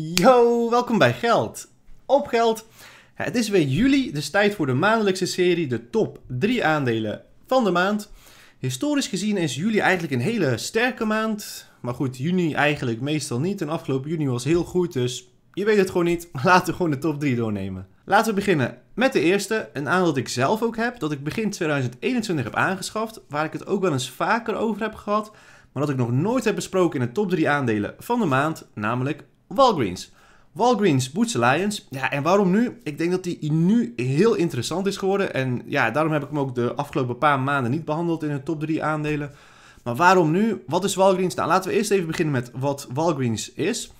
Yo, welkom bij Geld. Op Geld. Het is weer juli, dus tijd voor de maandelijkse serie, de top 3 aandelen van de maand. Historisch gezien is juli eigenlijk een hele sterke maand. Maar goed, juni eigenlijk meestal niet. En afgelopen juni was heel goed, dus je weet het gewoon niet. Laten we gewoon de top 3 doornemen. Laten we beginnen met de eerste. Een aandeel dat ik zelf ook heb, dat ik begin 2021 heb aangeschaft. Waar ik het ook wel eens vaker over heb gehad. Maar dat ik nog nooit heb besproken in de top 3 aandelen van de maand. Namelijk Walgreens. Walgreens Boots Alliance. Ja, en waarom nu? Ik denk dat die nu heel interessant is geworden. En ja, daarom heb ik hem ook de afgelopen paar maanden niet behandeld in de top 3 aandelen. Maar waarom nu? Wat is Walgreens? Nou, laten we eerst even beginnen met wat Walgreens is.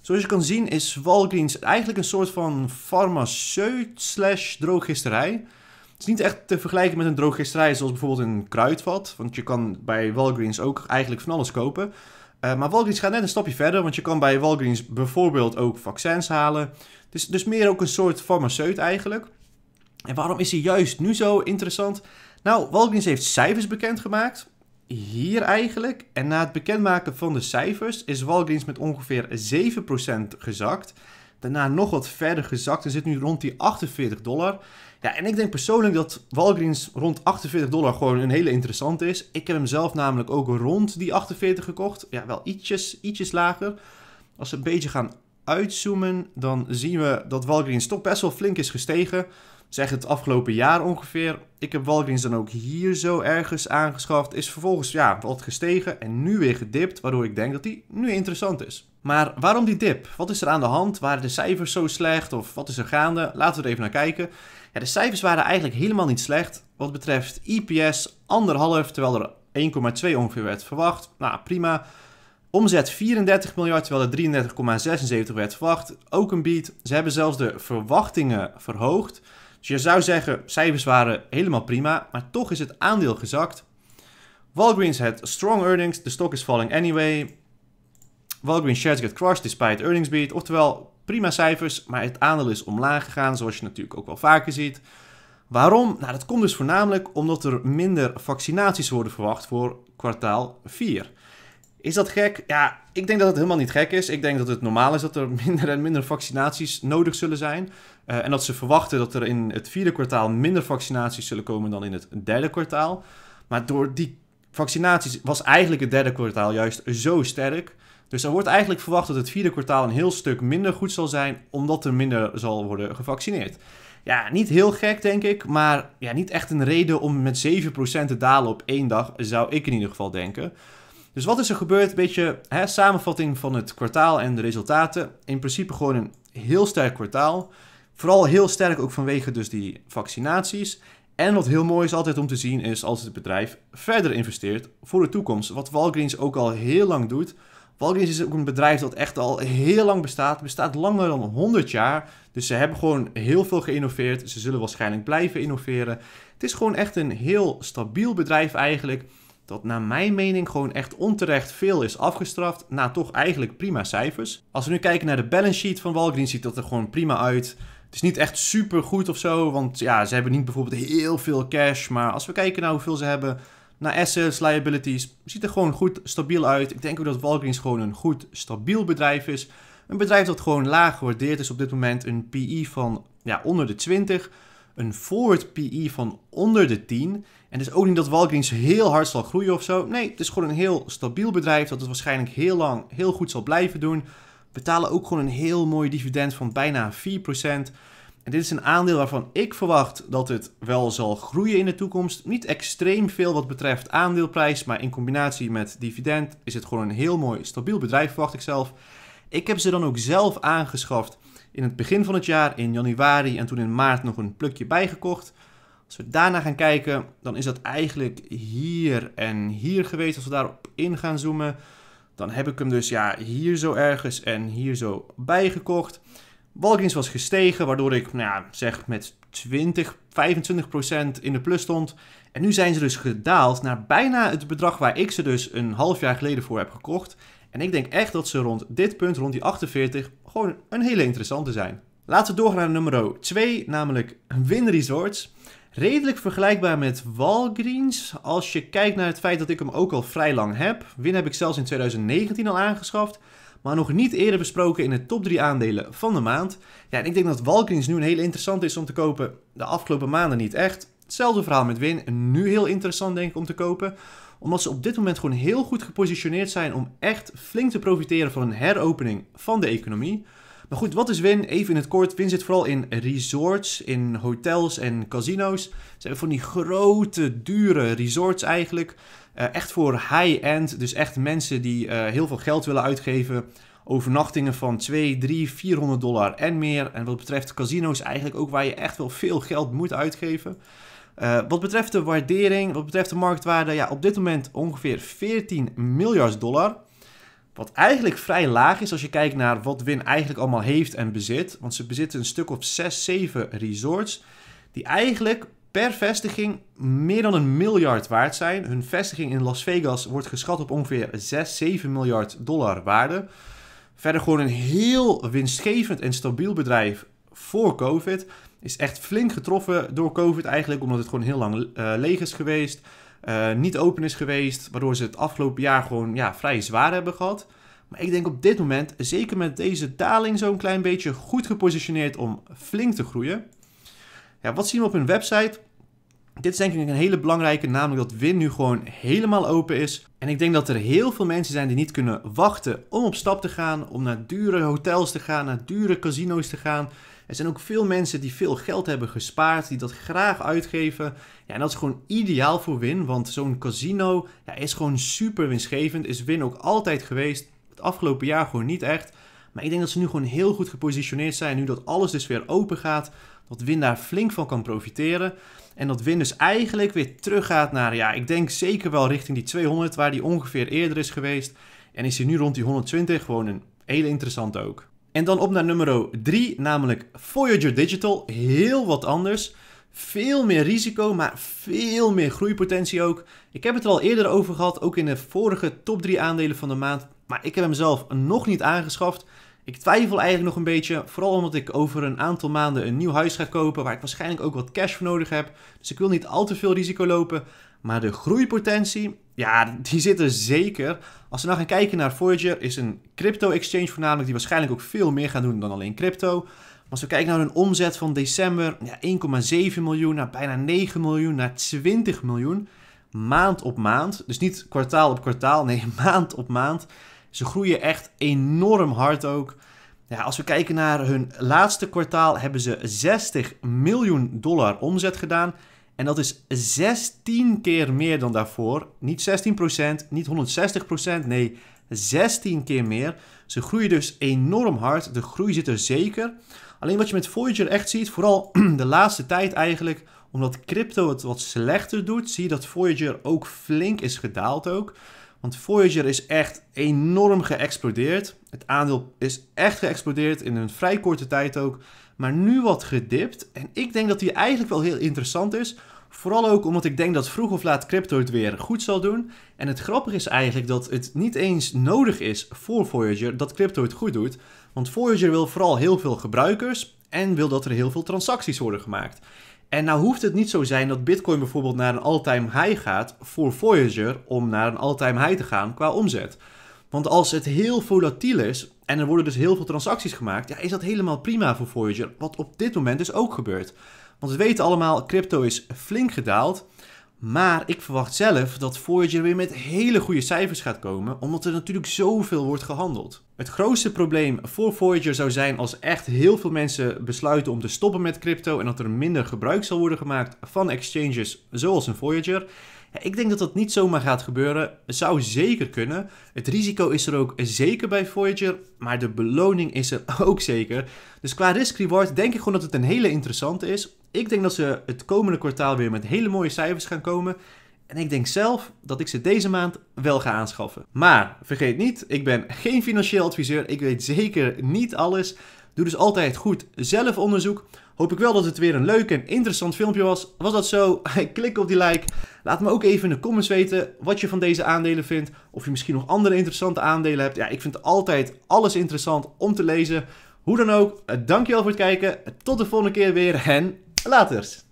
Zoals je kan zien is Walgreens eigenlijk een soort van farmaceut slash drooggisterij. Het is niet echt te vergelijken met een drooggisterij zoals bijvoorbeeld een kruidvat. Want je kan bij Walgreens ook eigenlijk van alles kopen. Uh, maar Walgreens gaat net een stapje verder, want je kan bij Walgreens bijvoorbeeld ook vaccins halen. Dus, dus meer ook een soort farmaceut eigenlijk. En waarom is hij juist nu zo interessant? Nou, Walgreens heeft cijfers bekendgemaakt. Hier eigenlijk. En na het bekendmaken van de cijfers is Walgreens met ongeveer 7% gezakt. Daarna nog wat verder gezakt en zit nu rond die 48 dollar. Ja, en ik denk persoonlijk dat Walgreens rond 48 dollar gewoon een hele interessante is. Ik heb hem zelf namelijk ook rond die 48 gekocht. Ja, wel ietsjes, ietsjes lager. Als we een beetje gaan uitzoomen, dan zien we dat Walgreens toch best wel flink is gestegen. Zeg het afgelopen jaar ongeveer. Ik heb Walgreens dan ook hier zo ergens aangeschaft. Is vervolgens ja, wat gestegen en nu weer gedipt. Waardoor ik denk dat die nu interessant is. Maar waarom die dip? Wat is er aan de hand? Waren de cijfers zo slecht of wat is er gaande? Laten we er even naar kijken. Ja, de cijfers waren eigenlijk helemaal niet slecht. Wat betreft EPS anderhalf, terwijl er 1,2 ongeveer werd verwacht. Nou, prima. Omzet 34 miljard, terwijl er 33,76 werd verwacht. Ook een beat. Ze hebben zelfs de verwachtingen verhoogd. Dus je zou zeggen, cijfers waren helemaal prima, maar toch is het aandeel gezakt. Walgreens had strong earnings, de stock is falling anyway. Walgreens shares get crushed despite earnings beat. Oftewel, prima cijfers, maar het aandeel is omlaag gegaan, zoals je natuurlijk ook wel vaker ziet. Waarom? Nou, dat komt dus voornamelijk omdat er minder vaccinaties worden verwacht voor kwartaal 4. Is dat gek? Ja, ik denk dat het helemaal niet gek is. Ik denk dat het normaal is dat er minder en minder vaccinaties nodig zullen zijn. Uh, en dat ze verwachten dat er in het vierde kwartaal minder vaccinaties zullen komen dan in het derde kwartaal. Maar door die vaccinaties was eigenlijk het derde kwartaal juist zo sterk. Dus er wordt eigenlijk verwacht dat het vierde kwartaal een heel stuk minder goed zal zijn, omdat er minder zal worden gevaccineerd. Ja, niet heel gek denk ik, maar ja, niet echt een reden om met 7% te dalen op één dag, zou ik in ieder geval denken. Dus wat is er gebeurd? Een beetje hè, samenvatting van het kwartaal en de resultaten. In principe gewoon een heel sterk kwartaal. Vooral heel sterk ook vanwege dus die vaccinaties. En wat heel mooi is altijd om te zien is als het bedrijf verder investeert voor de toekomst. Wat Walgreens ook al heel lang doet. Walgreens is ook een bedrijf dat echt al heel lang bestaat. Bestaat langer dan 100 jaar. Dus ze hebben gewoon heel veel geïnnoveerd. Ze zullen waarschijnlijk blijven innoveren. Het is gewoon echt een heel stabiel bedrijf eigenlijk dat naar mijn mening gewoon echt onterecht veel is afgestraft na toch eigenlijk prima cijfers. Als we nu kijken naar de balance sheet van Walgreens ziet dat er gewoon prima uit. Het is niet echt super goed of zo, want ja, ze hebben niet bijvoorbeeld heel veel cash. Maar als we kijken naar hoeveel ze hebben, naar assets, liabilities, ziet er gewoon goed stabiel uit. Ik denk ook dat Walgreens gewoon een goed stabiel bedrijf is. Een bedrijf dat gewoon laag gewaardeerd is op dit moment. Een PE van ja, onder de 20 een forward PE van onder de 10. En is ook niet dat Walgreens heel hard zal groeien of zo. Nee, het is gewoon een heel stabiel bedrijf dat het waarschijnlijk heel lang heel goed zal blijven doen. Betalen ook gewoon een heel mooi dividend van bijna 4%. En dit is een aandeel waarvan ik verwacht dat het wel zal groeien in de toekomst. Niet extreem veel wat betreft aandeelprijs, maar in combinatie met dividend is het gewoon een heel mooi stabiel bedrijf, verwacht ik zelf. Ik heb ze dan ook zelf aangeschaft in het begin van het jaar, in januari en toen in maart nog een plukje bijgekocht. Als we daarna gaan kijken, dan is dat eigenlijk hier en hier geweest. Als we daarop in gaan zoomen, dan heb ik hem dus ja, hier zo ergens en hier zo bijgekocht. Walgreens was gestegen, waardoor ik nou ja, zeg met 20, 25 procent in de plus stond. En nu zijn ze dus gedaald naar bijna het bedrag waar ik ze dus een half jaar geleden voor heb gekocht. En ik denk echt dat ze rond dit punt, rond die 48, gewoon een hele interessante zijn. Laten we doorgaan naar nummer 2, namelijk Win Resorts. Redelijk vergelijkbaar met Walgreens. Als je kijkt naar het feit dat ik hem ook al vrij lang heb. Win heb ik zelfs in 2019 al aangeschaft. maar nog niet eerder besproken in de top 3 aandelen van de maand. Ja, en ik denk dat Walgreens nu een hele interessant is om te kopen. De afgelopen maanden niet echt. Hetzelfde verhaal met Win. Nu heel interessant denk ik om te kopen omdat ze op dit moment gewoon heel goed gepositioneerd zijn om echt flink te profiteren van een heropening van de economie. Maar goed, wat is Win? Even in het kort. Win zit vooral in resorts, in hotels en casino's. Ze hebben van die grote, dure resorts eigenlijk. Uh, echt voor high-end, dus echt mensen die uh, heel veel geld willen uitgeven. Overnachtingen van 2, 3, 400 dollar en meer. En wat betreft casino's eigenlijk ook waar je echt wel veel geld moet uitgeven. Uh, wat betreft de waardering, wat betreft de marktwaarde, ja, op dit moment ongeveer 14 miljard dollar. Wat eigenlijk vrij laag is als je kijkt naar wat Win eigenlijk allemaal heeft en bezit. Want ze bezitten een stuk of 6, 7 resorts. Die eigenlijk per vestiging meer dan een miljard waard zijn. Hun vestiging in Las Vegas wordt geschat op ongeveer 6, 7 miljard dollar waarde. Verder gewoon een heel winstgevend en stabiel bedrijf voor COVID. Is echt flink getroffen door COVID eigenlijk, omdat het gewoon heel lang uh, leeg is geweest. Uh, niet open is geweest, waardoor ze het afgelopen jaar gewoon ja, vrij zwaar hebben gehad. Maar ik denk op dit moment, zeker met deze daling zo'n klein beetje, goed gepositioneerd om flink te groeien. Ja, wat zien we op hun website? Dit is denk ik een hele belangrijke, namelijk dat Win nu gewoon helemaal open is. En ik denk dat er heel veel mensen zijn die niet kunnen wachten om op stap te gaan, om naar dure hotels te gaan, naar dure casino's te gaan. Er zijn ook veel mensen die veel geld hebben gespaard, die dat graag uitgeven. Ja, en dat is gewoon ideaal voor Win, want zo'n casino ja, is gewoon super winstgevend. Is Win ook altijd geweest. Het afgelopen jaar gewoon niet echt. Maar ik denk dat ze nu gewoon heel goed gepositioneerd zijn. Nu dat alles dus weer open gaat, dat Win daar flink van kan profiteren. En dat Win dus eigenlijk weer teruggaat naar, ja, ik denk zeker wel richting die 200, waar die ongeveer eerder is geweest. En is hij nu rond die 120, gewoon een hele interessante ook. En dan op naar nummer 3, namelijk Voyager Digital. Heel wat anders. Veel meer risico, maar veel meer groeipotentie ook. Ik heb het er al eerder over gehad, ook in de vorige top 3 aandelen van de maand. Maar ik heb hem zelf nog niet aangeschaft. Ik twijfel eigenlijk nog een beetje, vooral omdat ik over een aantal maanden een nieuw huis ga kopen, waar ik waarschijnlijk ook wat cash voor nodig heb. Dus ik wil niet al te veel risico lopen. Maar de groeipotentie, ja, die zit er zeker. Als we nou gaan kijken naar Voyager, is een crypto-exchange voornamelijk die waarschijnlijk ook veel meer gaan doen dan alleen crypto. Maar als we kijken naar hun omzet van december, ja, 1,7 miljoen naar bijna 9 miljoen, naar 20 miljoen. Maand op maand, dus niet kwartaal op kwartaal, nee, maand op maand. Ze groeien echt enorm hard ook. Ja, als we kijken naar hun laatste kwartaal, hebben ze 60 miljoen dollar omzet gedaan. En dat is 16 keer meer dan daarvoor. Niet 16%, niet 160%, nee, 16 keer meer. Ze groeien dus enorm hard. De groei zit er zeker. Alleen wat je met Voyager echt ziet, vooral de laatste tijd eigenlijk, omdat crypto het wat slechter doet, zie je dat Voyager ook flink is gedaald ook. Want Voyager is echt enorm geëxplodeerd. Het aandeel is echt geëxplodeerd in een vrij korte tijd ook maar nu wat gedipt. En ik denk dat die eigenlijk wel heel interessant is. Vooral ook omdat ik denk dat vroeg of laat crypto het weer goed zal doen. En het grappige is eigenlijk dat het niet eens nodig is voor Voyager dat crypto het goed doet. Want Voyager wil vooral heel veel gebruikers en wil dat er heel veel transacties worden gemaakt. En nou hoeft het niet zo zijn dat Bitcoin bijvoorbeeld naar een all-time high gaat voor Voyager om naar een all-time high te gaan qua omzet. Want als het heel volatiel is en er worden dus heel veel transacties gemaakt, ja, is dat helemaal prima voor Voyager. Wat op dit moment dus ook gebeurt. Want we weten allemaal, crypto is flink gedaald. Maar ik verwacht zelf dat Voyager weer met hele goede cijfers gaat komen, omdat er natuurlijk zoveel wordt gehandeld. Het grootste probleem voor Voyager zou zijn als echt heel veel mensen besluiten om te stoppen met crypto en dat er minder gebruik zal worden gemaakt van exchanges zoals een Voyager. Ik denk dat dat niet zomaar gaat gebeuren. Het zou zeker kunnen. Het risico is er ook zeker bij Voyager, maar de beloning is er ook zeker. Dus qua risk-reward denk ik gewoon dat het een hele interessante is. Ik denk dat ze het komende kwartaal weer met hele mooie cijfers gaan komen. En ik denk zelf dat ik ze deze maand wel ga aanschaffen. Maar vergeet niet, ik ben geen financieel adviseur. Ik weet zeker niet alles. Doe dus altijd goed zelfonderzoek. Hoop ik wel dat het weer een leuk en interessant filmpje was. Was dat zo? Klik op die like. Laat me ook even in de comments weten wat je van deze aandelen vindt. Of je misschien nog andere interessante aandelen hebt. Ja, ik vind altijd alles interessant om te lezen. Hoe dan ook, dankjewel voor het kijken. Tot de volgende keer weer en laters.